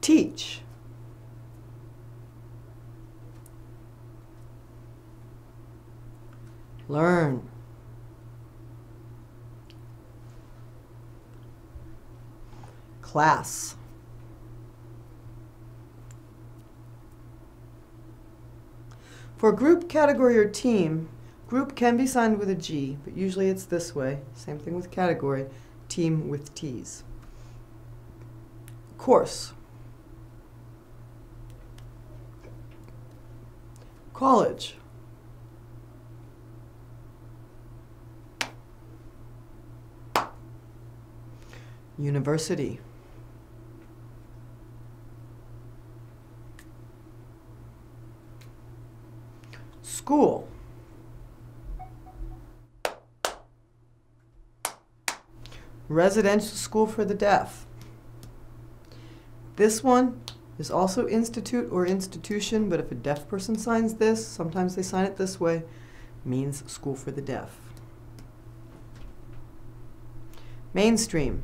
Teach. Learn. Class. For group, category, or team, group can be signed with a G, but usually it's this way. Same thing with category, team with T's. Course. College. University. School. Residential school for the deaf. This one is also institute or institution, but if a deaf person signs this, sometimes they sign it this way, means school for the deaf. Mainstream.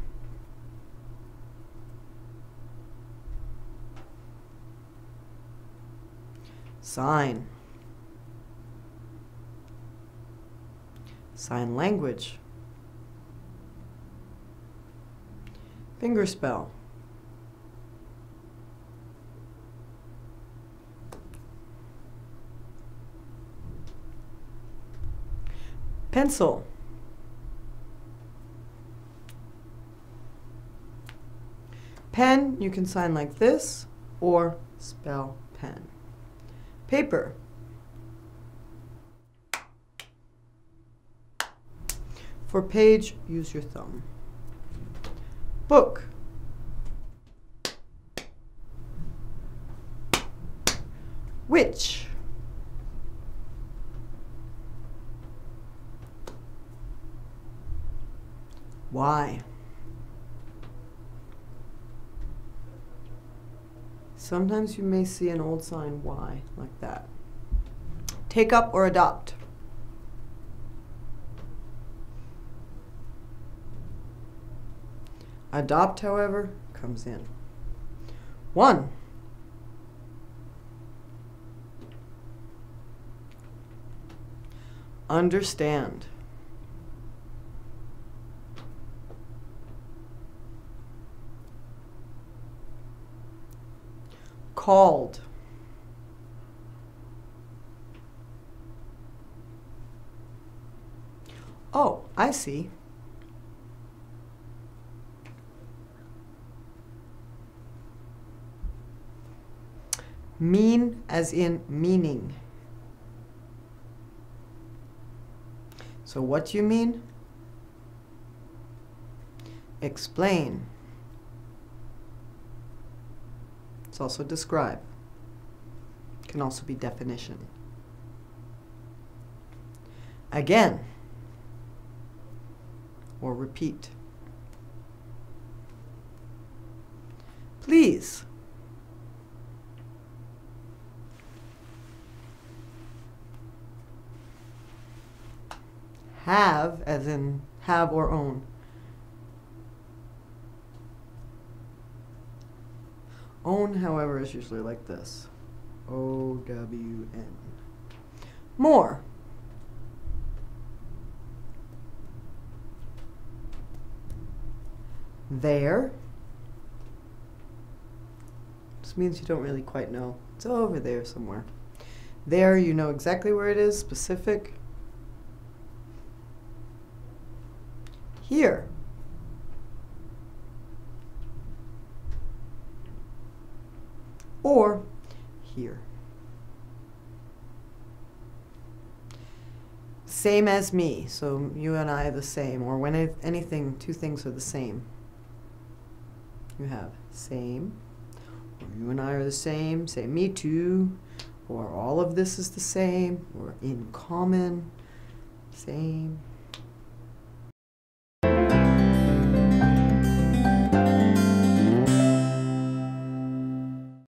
Sign. Sign language. Fingerspell. Pencil. Pen, you can sign like this or spell pen. Paper. For page, use your thumb. Book. Which? Why? Sometimes you may see an old sign Y like that. Take up or adopt. Adopt, however, comes in. One. Understand. Called. Oh, I see. Mean as in meaning. So what do you mean? Explain. It's also describe. Can also be definition. Again. Or repeat. Please. have, as in have or own. Own, however, is usually like this. O-W-N. More. There. This means you don't really quite know. It's over there somewhere. There, you know exactly where it is, specific. here. Or here. Same as me, so you and I are the same, or when anything, two things are the same. You have same, or you and I are the same, say me too, or all of this is the same, or in common, same.